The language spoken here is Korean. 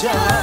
자.